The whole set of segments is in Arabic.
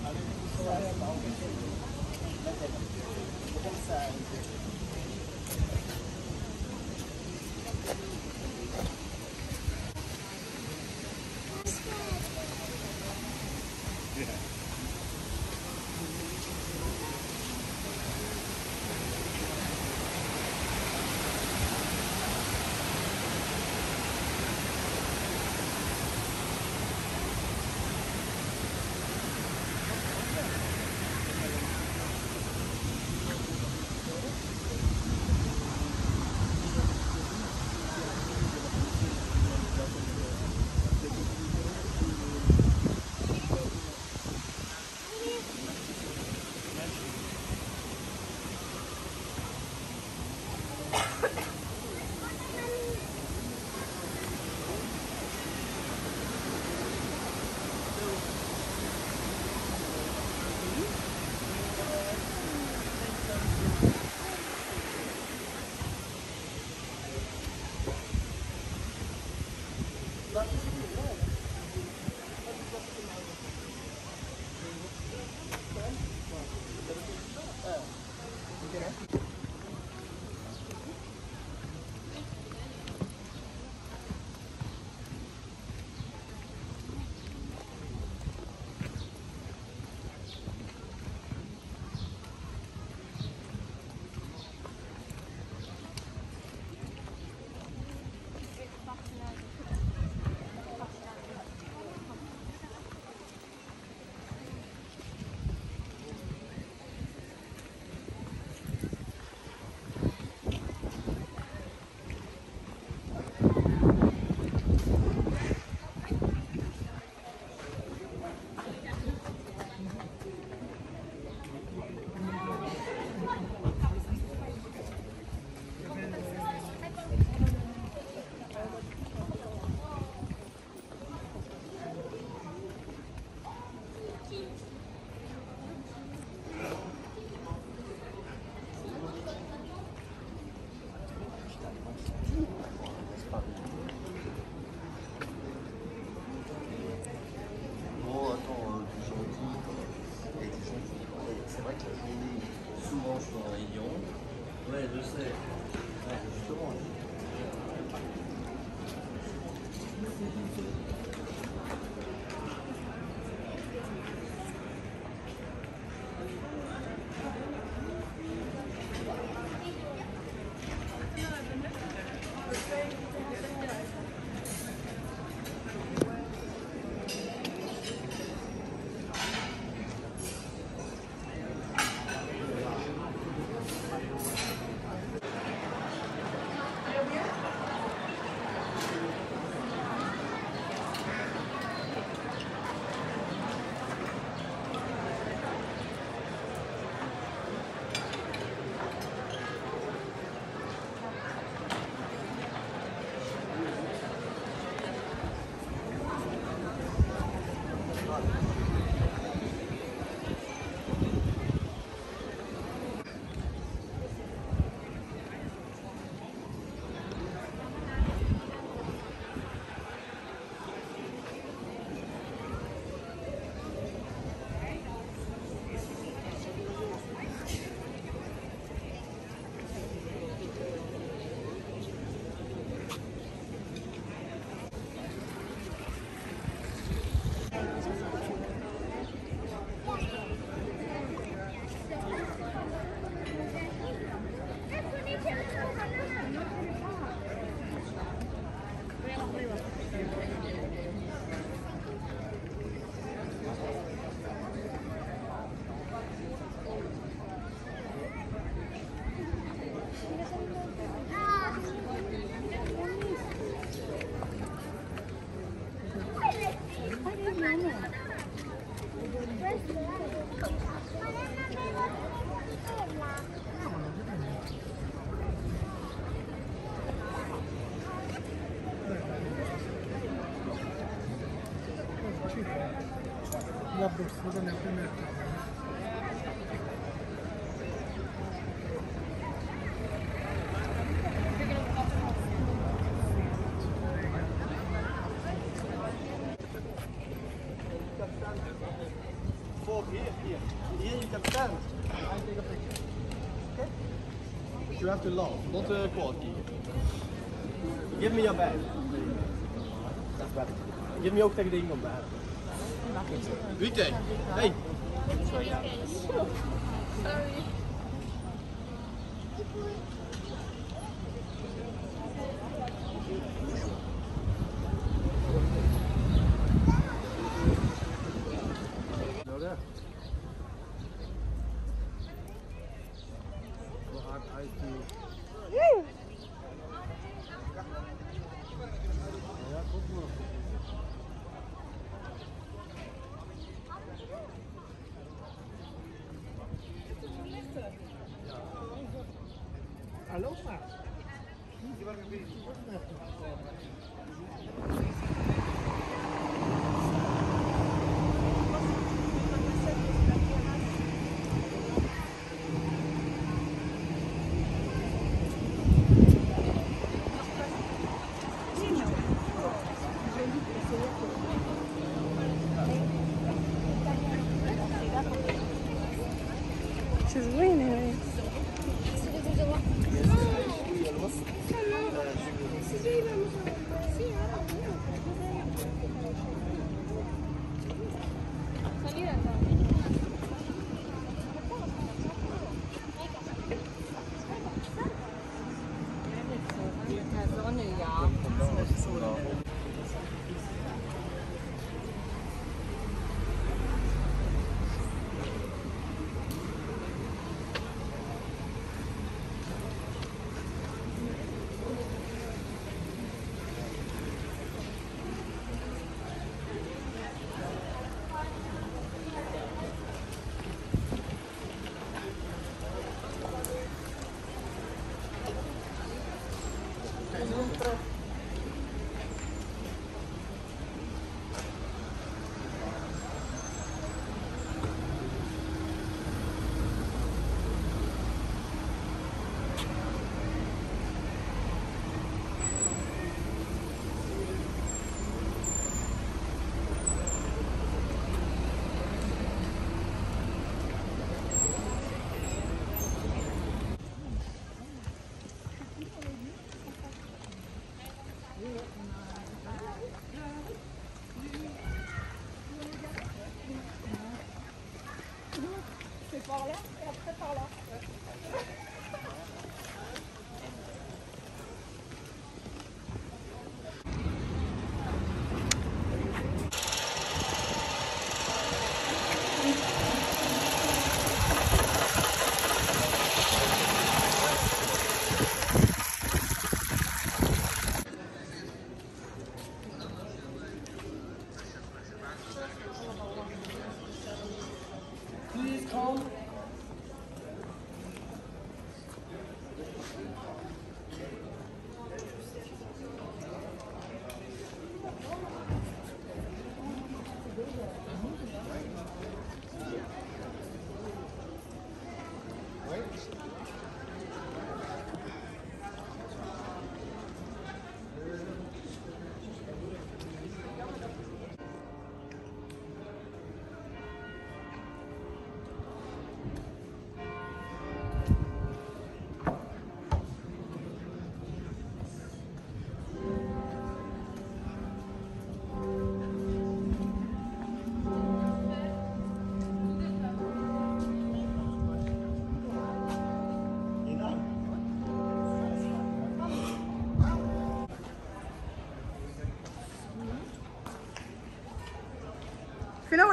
Gracias. 딱 La borsa nel primo Four Stand. I take a picture. Okay? You have to laugh, not uh, quality. Give me your bag. That's better. Give me ook tegen de iemand bag. Vite. Hey. Sorry.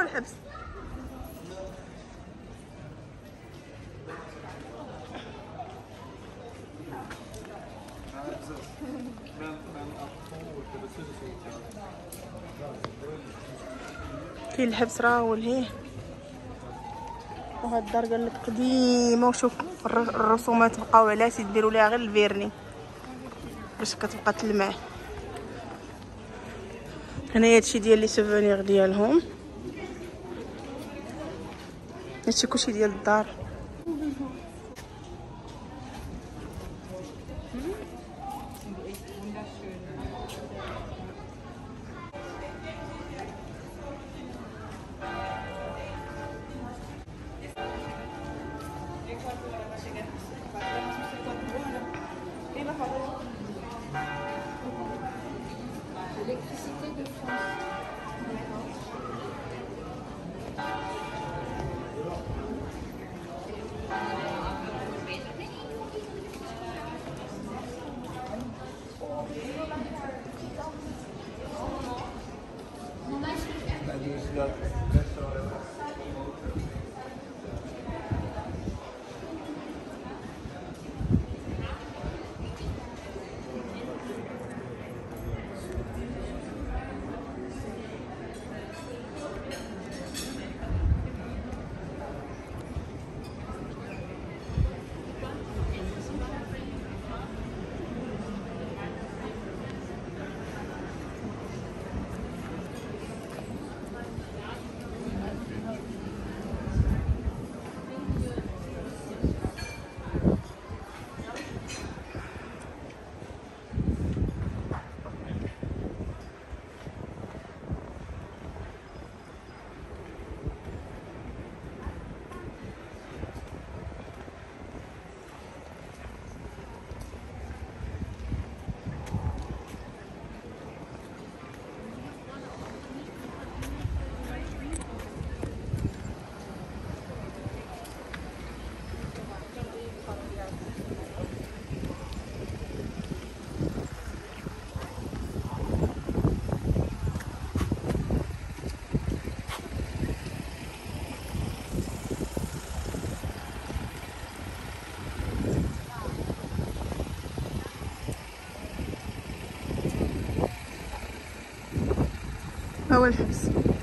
الحبس. كاين الحبس راه هو لهيه. وهاد الدار قال لك قديمه وشوف الر- الرسومات بقاو عليها تيديروا ليها غير الفيرني باش كتبقى تلمع. هنايا هادشي ديال لي سوفونير ديالهم. هادشي كلشي ديال الدار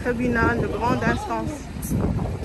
tribunal de grande instance.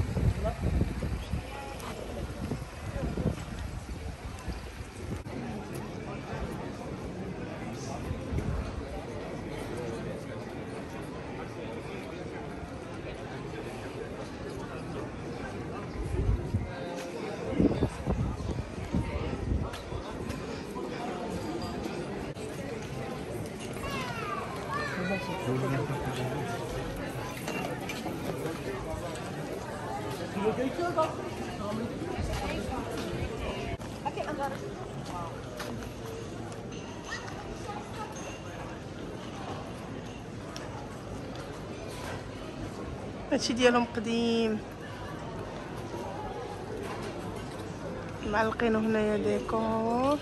هادشي ديالهم قديم. معلقينو هنايا ديكور.